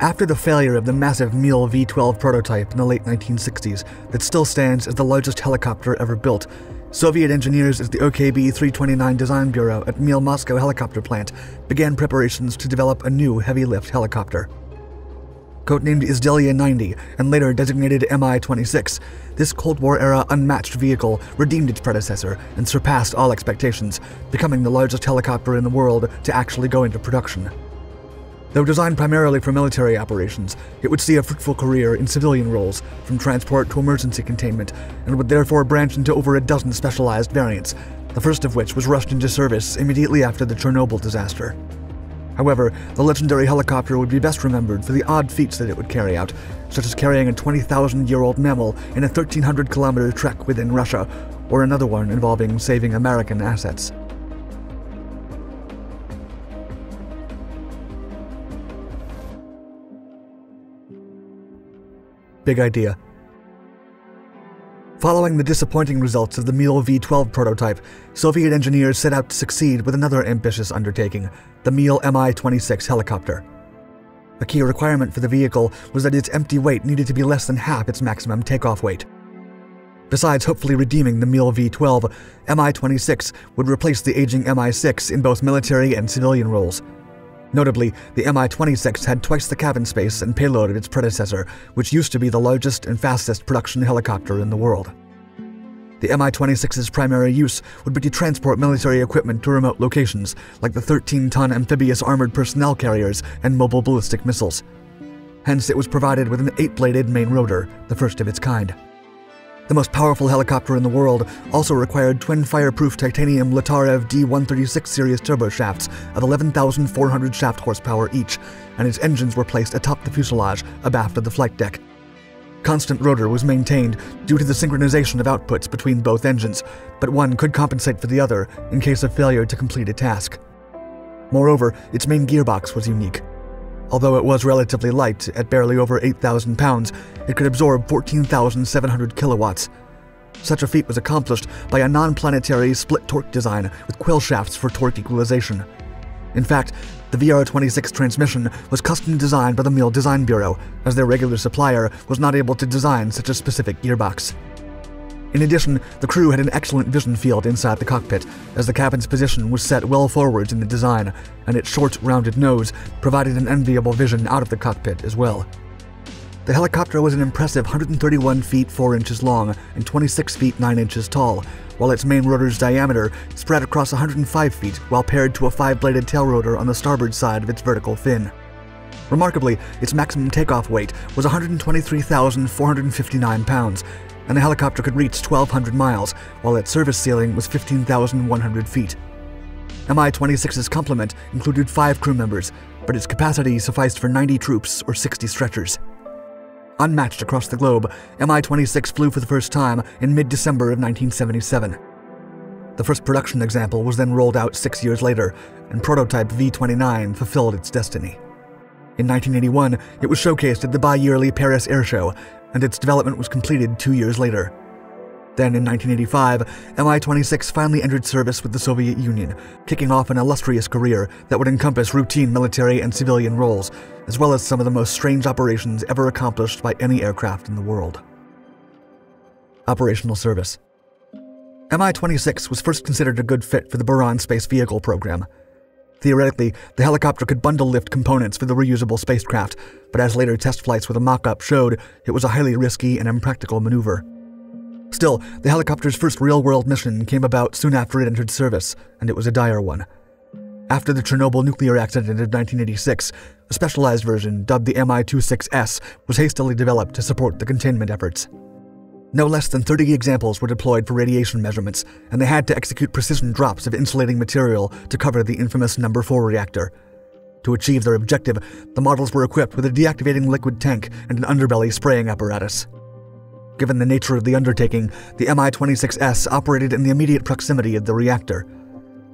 After the failure of the massive Mil V-12 prototype in the late 1960s that still stands as the largest helicopter ever built, Soviet engineers at the OKB-329 Design Bureau at Mil Moscow helicopter plant began preparations to develop a new heavy-lift helicopter. Codenamed Izdeliye 90 and later designated Mi-26, this Cold War-era unmatched vehicle redeemed its predecessor and surpassed all expectations, becoming the largest helicopter in the world to actually go into production. Though designed primarily for military operations, it would see a fruitful career in civilian roles, from transport to emergency containment, and would therefore branch into over a dozen specialized variants, the first of which was rushed into service immediately after the Chernobyl disaster. However, the legendary helicopter would be best remembered for the odd feats that it would carry out, such as carrying a 20,000 year old mammal in a 1,300 kilometer trek within Russia, or another one involving saving American assets. Big idea. Following the disappointing results of the Mil V-12 prototype, Soviet engineers set out to succeed with another ambitious undertaking, the Mil Mi-26 helicopter. A key requirement for the vehicle was that its empty weight needed to be less than half its maximum takeoff weight. Besides hopefully redeeming the Mil V-12, Mi-26 would replace the aging Mi-6 in both military and civilian roles. Notably, the Mi-26 had twice the cabin space and payload of its predecessor, which used to be the largest and fastest production helicopter in the world. The Mi-26's primary use would be to transport military equipment to remote locations, like the 13-ton amphibious armored personnel carriers and mobile ballistic missiles. Hence, it was provided with an eight-bladed main rotor, the first of its kind. The most powerful helicopter in the world also required twin fireproof titanium Lotarev D136 series turboshafts of 11,400 shaft horsepower each, and its engines were placed atop the fuselage, abaft of the flight deck. Constant rotor was maintained due to the synchronization of outputs between both engines, but one could compensate for the other in case of failure to complete a task. Moreover, its main gearbox was unique. Although it was relatively light, at barely over 8,000 pounds, it could absorb 14,700 kilowatts. Such a feat was accomplished by a non-planetary split torque design with quill shafts for torque equalization. In fact, the VR26 transmission was custom designed by the Mil Design Bureau, as their regular supplier was not able to design such a specific gearbox. In addition, the crew had an excellent vision field inside the cockpit, as the cabin's position was set well forwards in the design, and its short, rounded nose provided an enviable vision out of the cockpit as well. The helicopter was an impressive 131 feet 4 inches long and 26 feet 9 inches tall, while its main rotor's diameter spread across 105 feet while paired to a five-bladed tail rotor on the starboard side of its vertical fin. Remarkably, its maximum takeoff weight was 123,459 pounds, and the helicopter could reach 1,200 miles, while its service ceiling was 15,100 feet. Mi-26's complement included five crew members, but its capacity sufficed for 90 troops or 60 stretchers. Unmatched across the globe, Mi-26 flew for the first time in mid-December of 1977. The first production example was then rolled out six years later, and prototype V-29 fulfilled its destiny. In 1981, it was showcased at the bi-yearly Paris Air Show and its development was completed two years later. Then in 1985, Mi-26 finally entered service with the Soviet Union, kicking off an illustrious career that would encompass routine military and civilian roles, as well as some of the most strange operations ever accomplished by any aircraft in the world. Operational Service Mi-26 was first considered a good fit for the Buran space vehicle program, Theoretically, the helicopter could bundle lift components for the reusable spacecraft, but as later test flights with a mock up showed, it was a highly risky and impractical maneuver. Still, the helicopter's first real world mission came about soon after it entered service, and it was a dire one. After the Chernobyl nuclear accident of 1986, a specialized version, dubbed the Mi 26S, was hastily developed to support the containment efforts. No less than 30 examples were deployed for radiation measurements, and they had to execute precision drops of insulating material to cover the infamous number 4 reactor. To achieve their objective, the models were equipped with a deactivating liquid tank and an underbelly spraying apparatus. Given the nature of the undertaking, the Mi-26S operated in the immediate proximity of the reactor.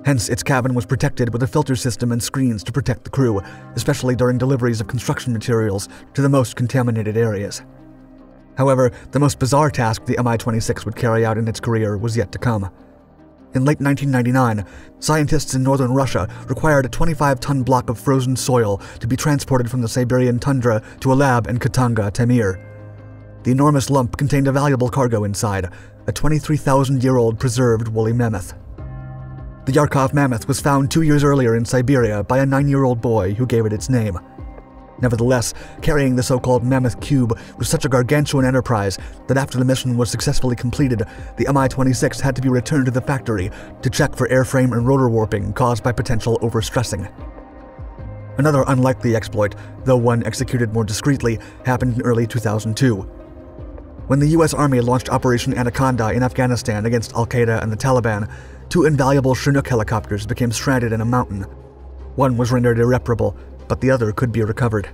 Hence, its cabin was protected with a filter system and screens to protect the crew, especially during deliveries of construction materials to the most contaminated areas. However, the most bizarre task the Mi 26 would carry out in its career was yet to come. In late 1999, scientists in northern Russia required a 25 ton block of frozen soil to be transported from the Siberian tundra to a lab in Khatanga, Taymyr. The enormous lump contained a valuable cargo inside a 23,000 year old preserved woolly mammoth. The Yarkov mammoth was found two years earlier in Siberia by a nine year old boy who gave it its name. Nevertheless, carrying the so called Mammoth Cube was such a gargantuan enterprise that after the mission was successfully completed, the Mi 26 had to be returned to the factory to check for airframe and rotor warping caused by potential overstressing. Another unlikely exploit, though one executed more discreetly, happened in early 2002. When the US Army launched Operation Anaconda in Afghanistan against Al Qaeda and the Taliban, two invaluable Chinook helicopters became stranded in a mountain. One was rendered irreparable, but the other could be recovered.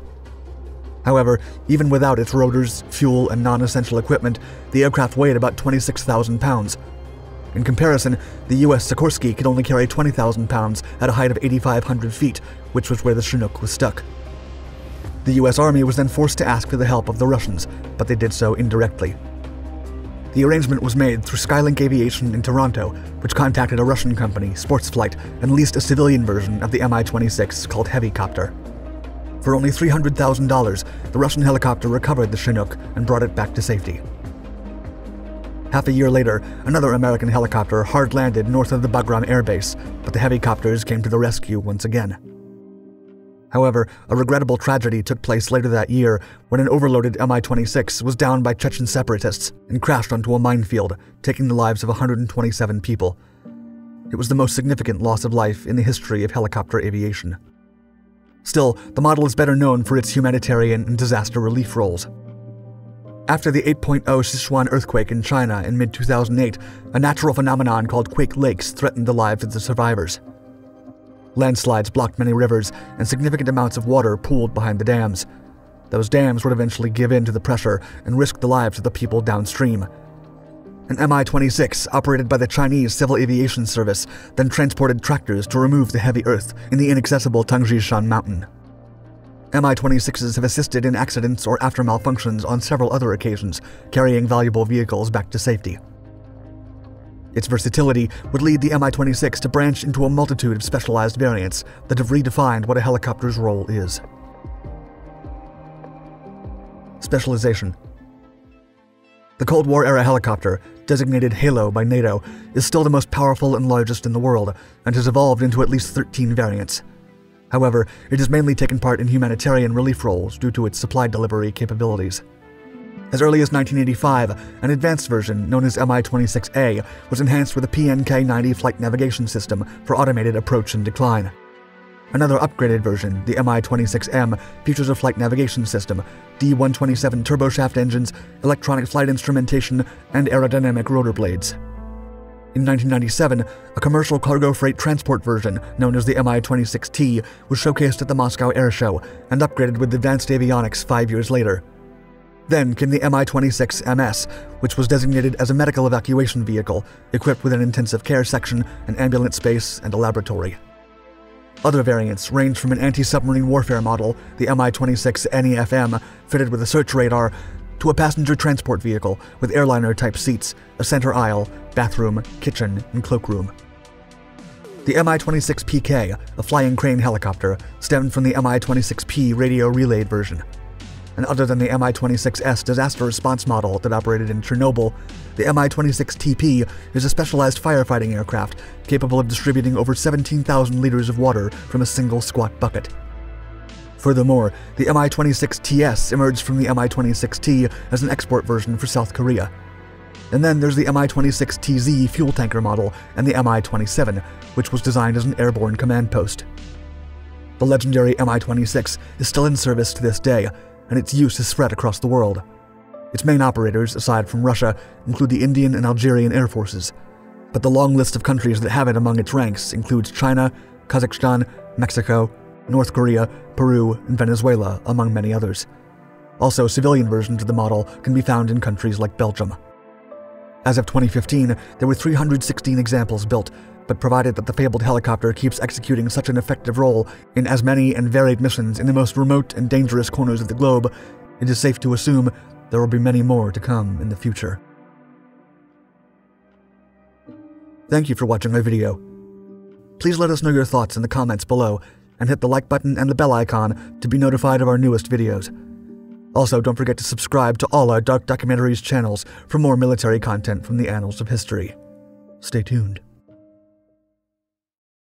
However, even without its rotors, fuel, and non essential equipment, the aircraft weighed about 26,000 pounds. In comparison, the US Sikorsky could only carry 20,000 pounds at a height of 8,500 feet, which was where the Chinook was stuck. The US Army was then forced to ask for the help of the Russians, but they did so indirectly. The arrangement was made through Skylink Aviation in Toronto, which contacted a Russian company, Sportsflight, and leased a civilian version of the Mi 26 called Heavycopter. For only $300,000, the Russian helicopter recovered the Chinook and brought it back to safety. Half a year later, another American helicopter hard landed north of the Bagram Air Base, but the helicopters came to the rescue once again. However, a regrettable tragedy took place later that year when an overloaded Mi 26 was downed by Chechen separatists and crashed onto a minefield, taking the lives of 127 people. It was the most significant loss of life in the history of helicopter aviation. Still, the model is better known for its humanitarian and disaster relief roles. After the 8.0 Sichuan earthquake in China in mid 2008, a natural phenomenon called quake lakes threatened the lives of the survivors. Landslides blocked many rivers, and significant amounts of water pooled behind the dams. Those dams would eventually give in to the pressure and risk the lives of the people downstream. An Mi 26, operated by the Chinese Civil Aviation Service, then transported tractors to remove the heavy earth in the inaccessible Tangshan Mountain. Mi 26s have assisted in accidents or after malfunctions on several other occasions, carrying valuable vehicles back to safety. Its versatility would lead the Mi 26 to branch into a multitude of specialized variants that have redefined what a helicopter's role is. Specialization The Cold War era helicopter designated Halo by NATO, is still the most powerful and largest in the world, and has evolved into at least 13 variants. However, it has mainly taken part in humanitarian relief roles due to its supply delivery capabilities. As early as 1985, an advanced version known as Mi-26A was enhanced with a PNK-90 flight navigation system for automated approach and decline. Another upgraded version, the Mi-26M, features a flight navigation system, D-127 turboshaft engines, electronic flight instrumentation, and aerodynamic rotor blades. In 1997, a commercial cargo freight transport version, known as the Mi-26T, was showcased at the Moscow Air Show and upgraded with advanced avionics five years later. Then came the Mi-26MS, which was designated as a medical evacuation vehicle, equipped with an intensive care section, an ambulance space, and a laboratory. Other variants range from an anti submarine warfare model, the Mi 26 NEFM, fitted with a search radar, to a passenger transport vehicle with airliner type seats, a center aisle, bathroom, kitchen, and cloakroom. The Mi 26 PK, a flying crane helicopter, stemmed from the Mi 26P radio relayed version and other than the Mi-26S disaster response model that operated in Chernobyl, the Mi-26TP is a specialized firefighting aircraft capable of distributing over 17,000 liters of water from a single squat bucket. Furthermore, the Mi-26TS emerged from the Mi-26T as an export version for South Korea. And then there's the Mi-26TZ fuel tanker model and the Mi-27, which was designed as an airborne command post. The legendary Mi-26 is still in service to this day, and its use is spread across the world. Its main operators, aside from Russia, include the Indian and Algerian air forces, but the long list of countries that have it among its ranks includes China, Kazakhstan, Mexico, North Korea, Peru, and Venezuela, among many others. Also, civilian versions of the model can be found in countries like Belgium. As of 2015, there were 316 examples built, but provided that the fabled helicopter keeps executing such an effective role in as many and varied missions in the most remote and dangerous corners of the globe, it is safe to assume there will be many more to come in the future. Thank you for watching our video. Please let us know your thoughts in the comments below and hit the like button and the bell icon to be notified of our newest videos. Also, don't forget to subscribe to all our Dark Documentaries channels for more military content from the annals of history. Stay tuned.